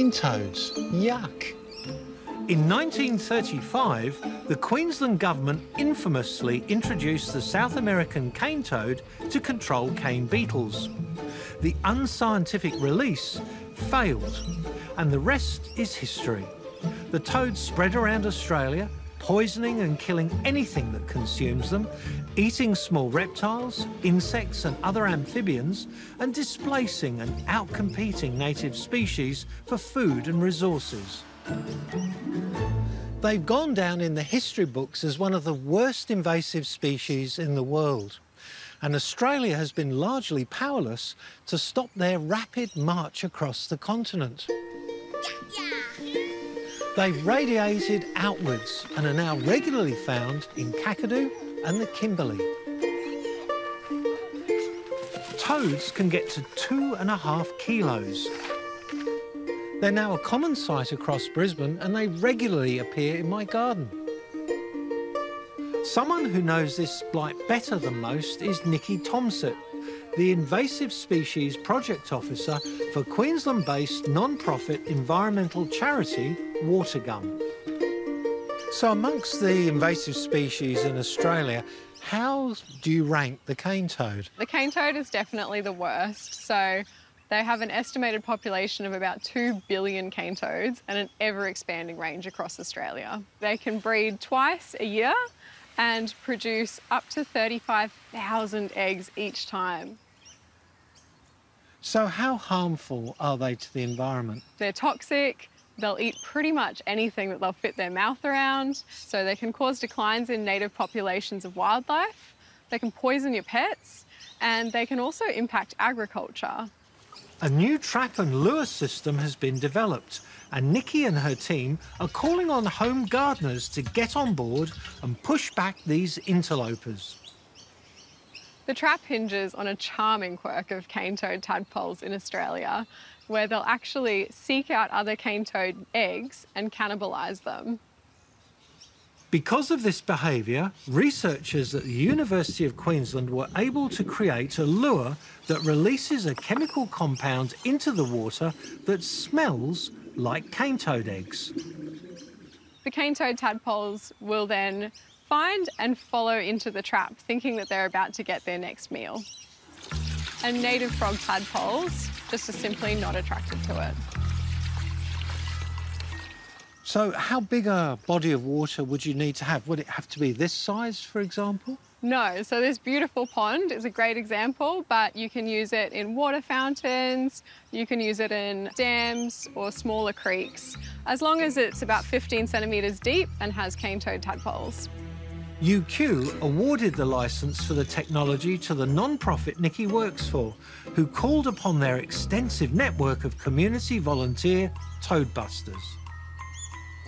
cane toads. Yuck. In 1935, the Queensland government infamously introduced the South American cane toad to control cane beetles. The unscientific release failed, and the rest is history. The toads spread around Australia, poisoning and killing anything that consumes them, eating small reptiles, insects and other amphibians, and displacing and outcompeting native species for food and resources. They've gone down in the history books as one of the worst invasive species in the world. And Australia has been largely powerless to stop their rapid march across the continent. They've radiated outwards and are now regularly found in Kakadu and the Kimberley. Toads can get to two and a half kilos. They're now a common sight across Brisbane and they regularly appear in my garden. Someone who knows this blight better than most is Nikki Thomsett, the invasive species project officer for Queensland-based non-profit environmental charity Watergum. So amongst the invasive species in Australia, how do you rank the cane toad? The cane toad is definitely the worst. So they have an estimated population of about 2 billion cane toads and an ever-expanding range across Australia. They can breed twice a year and produce up to 35,000 eggs each time. So how harmful are they to the environment? They're toxic, they'll eat pretty much anything that they'll fit their mouth around, so they can cause declines in native populations of wildlife, they can poison your pets, and they can also impact agriculture. A new trap and lure system has been developed and Nikki and her team are calling on home gardeners to get on board and push back these interlopers. The trap hinges on a charming quirk of cane toad tadpoles in Australia, where they'll actually seek out other cane toad eggs and cannibalise them. Because of this behaviour, researchers at the University of Queensland were able to create a lure that releases a chemical compound into the water that smells like cane toad eggs. The cane toad tadpoles will then find and follow into the trap, thinking that they're about to get their next meal. And native frog tadpoles just are simply not attracted to it. So how big a body of water would you need to have? Would it have to be this size, for example? No, so this beautiful pond is a great example, but you can use it in water fountains, you can use it in dams or smaller creeks, as long as it's about 15 centimetres deep and has cane toad tadpoles. UQ awarded the licence for the technology to the non-profit Nikki works for, who called upon their extensive network of community volunteer toadbusters.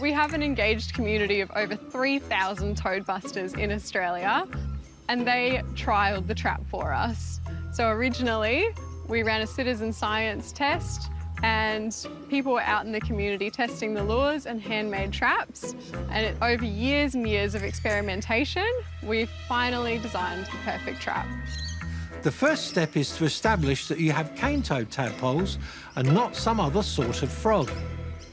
We have an engaged community of over 3,000 toadbusters in Australia and they trialled the trap for us. So originally, we ran a citizen science test and people were out in the community testing the lures and handmade traps. And over years and years of experimentation, we finally designed the perfect trap. The first step is to establish that you have cane toad tadpoles and not some other sort of frog.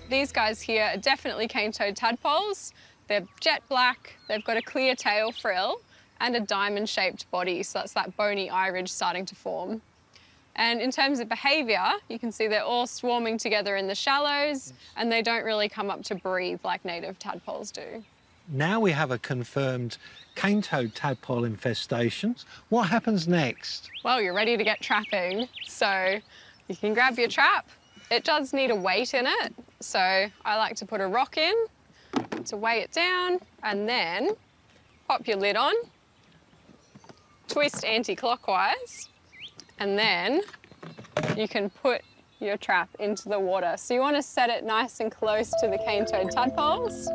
These guys here are definitely cane toad tadpoles. They're jet black, they've got a clear tail frill, and a diamond-shaped body, so that's that bony eye ridge starting to form. And in terms of behaviour, you can see they're all swarming together in the shallows and they don't really come up to breathe like native tadpoles do. Now we have a confirmed cane toad tadpole infestation. What happens next? Well, you're ready to get trapping. So you can grab your trap. It does need a weight in it. So I like to put a rock in to weigh it down and then pop your lid on twist anti-clockwise, and then you can put your trap into the water. So you want to set it nice and close to the cane toad tadpoles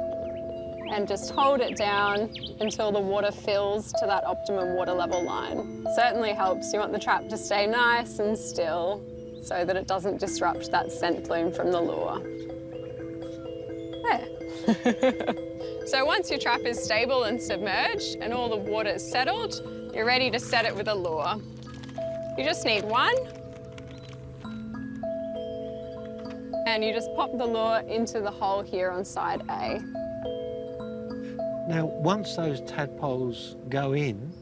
and just hold it down until the water fills to that optimum water level line. Certainly helps. You want the trap to stay nice and still so that it doesn't disrupt that scent plume from the lure. So once your trap is stable and submerged and all the water is settled, you're ready to set it with a lure. You just need one And you just pop the lure into the hole here on side A. Now, once those tadpoles go in,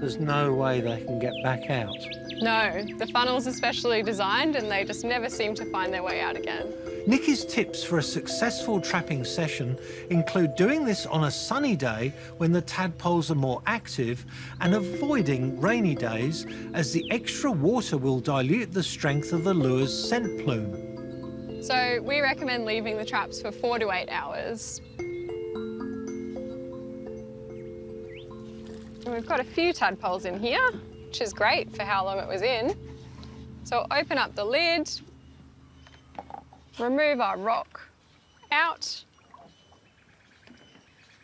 there's no way they can get back out. No, the funnel's especially designed and they just never seem to find their way out again. Nikki's tips for a successful trapping session include doing this on a sunny day when the tadpoles are more active and avoiding rainy days as the extra water will dilute the strength of the lure's scent plume. So we recommend leaving the traps for four to eight hours. And we've got a few tadpoles in here, which is great for how long it was in. So open up the lid, remove our rock out.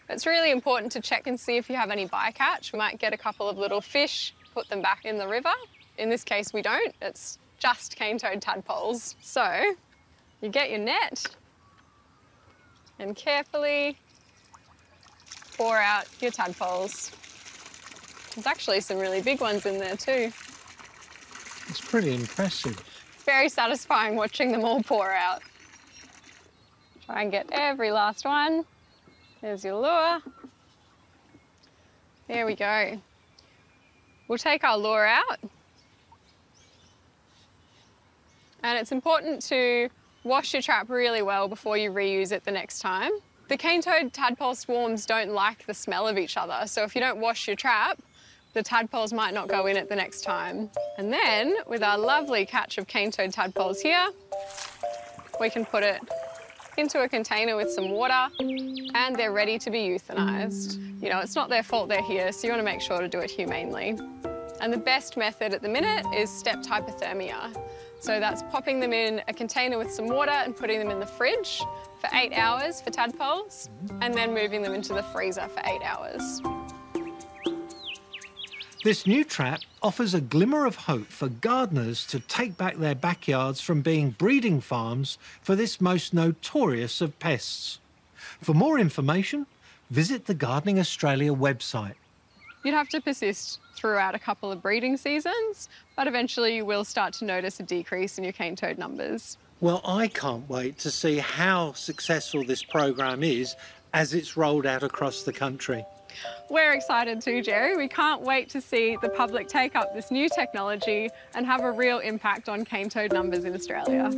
It's really important to check and see if you have any bycatch. We might get a couple of little fish, put them back in the river. In this case, we don't. It's just cane toad tadpoles. So you get your net and carefully pour out your tadpoles. There's actually some really big ones in there too. It's pretty impressive. It's very satisfying watching them all pour out. Try and get every last one. There's your lure. There we go. We'll take our lure out. And it's important to wash your trap really well before you reuse it the next time. The cane toad tadpole swarms don't like the smell of each other, so if you don't wash your trap, the tadpoles might not go in it the next time. And then, with our lovely catch of cane toad tadpoles here, we can put it into a container with some water and they're ready to be euthanized. You know, it's not their fault they're here, so you want to make sure to do it humanely. And the best method at the minute is stepped hypothermia. So that's popping them in a container with some water and putting them in the fridge for eight hours for tadpoles, and then moving them into the freezer for eight hours. This new trap offers a glimmer of hope for gardeners to take back their backyards from being breeding farms for this most notorious of pests. For more information, visit the Gardening Australia website. You'd have to persist throughout a couple of breeding seasons, but eventually you will start to notice a decrease in your cane toad numbers. Well, I can't wait to see how successful this program is as it's rolled out across the country. We're excited too, Jerry. We can't wait to see the public take up this new technology and have a real impact on cane toad numbers in Australia.